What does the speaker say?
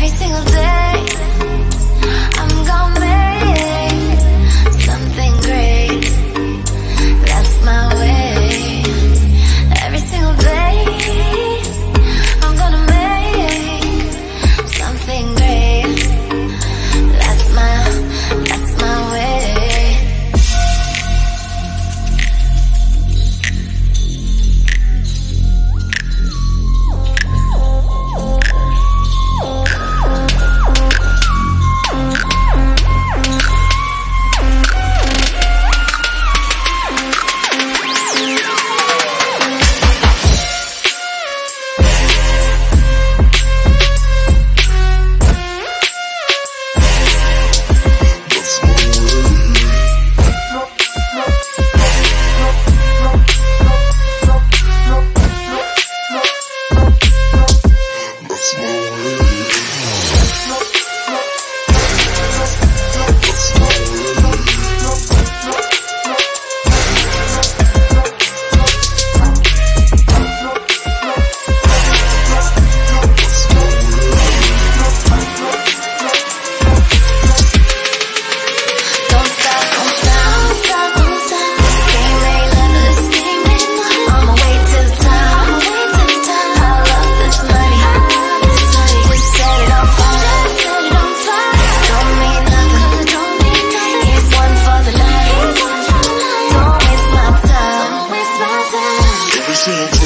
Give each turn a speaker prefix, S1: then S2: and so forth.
S1: Every single day, Música time,